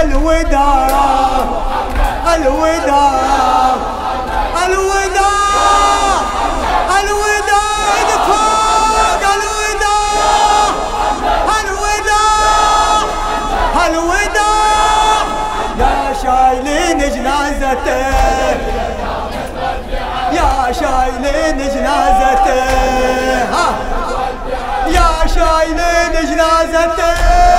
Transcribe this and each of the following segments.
الوداع الوداع الوداع الوداع فوق الوداع الوداع الوداع يا شايلين جنازته يا شايلين جنازته يا شايلين جنازته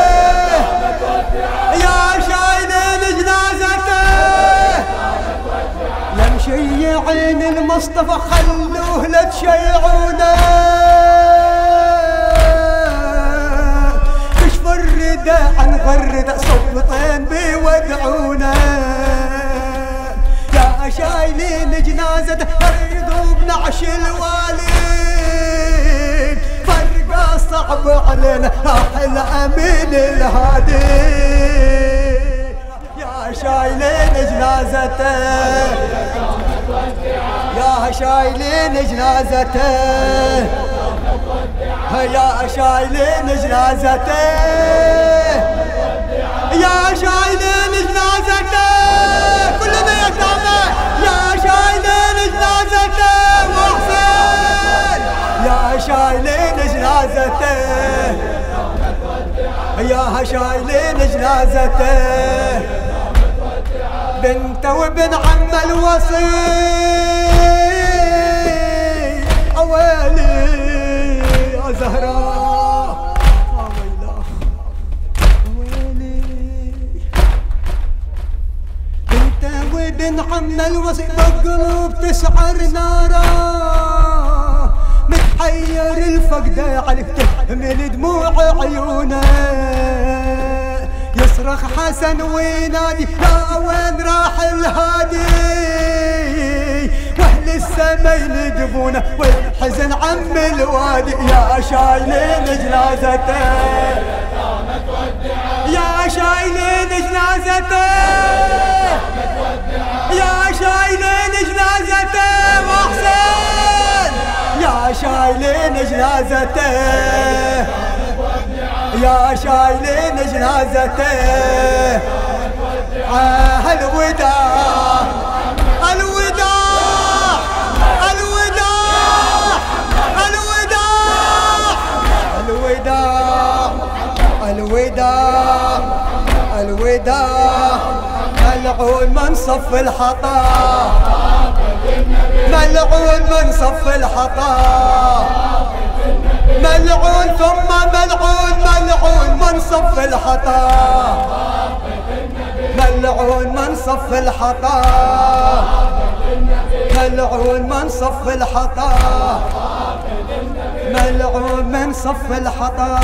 مشيعين المصطفى خلوه لا تشيعونه كشف الردى عن غردة صبطين بيودعونه يا شايلين جنازته فرقوا بنعش الوالد. فرقة صعب علينا راح الأمين الهادي. يا شايلين جنازته شايلين جنازته. يا شايلين جنازته. يا شايلين جنازته. كلنا يتامى يا شايلين جنازته. محسن. يا شايلين جنازته. يا شايلين جنازته. بنت وابن عم الوصي. وابن عم الوصي بقلوب تسعر نارا. متحير الفقد عليك تحمل دموع عيونه. يصرخ حسن وينادي يا وين راح الهادي؟ واهل السما يندبونه والحزن عم الوادي؟ يا شايلين جنازته. يا شايلين جنازته. شايلين جنازته. يا شايلين جنازته. آه الوداع الوداع الوداع الوداع الوداع الوداع الوداع ملعون من صف الحطا ملعون من صف الحطا ملعون ثم ملعون ملعون من صف الحطا. ملعون من صف الحطا. ملعون من صف الحطا. ملعون من صف الحطا.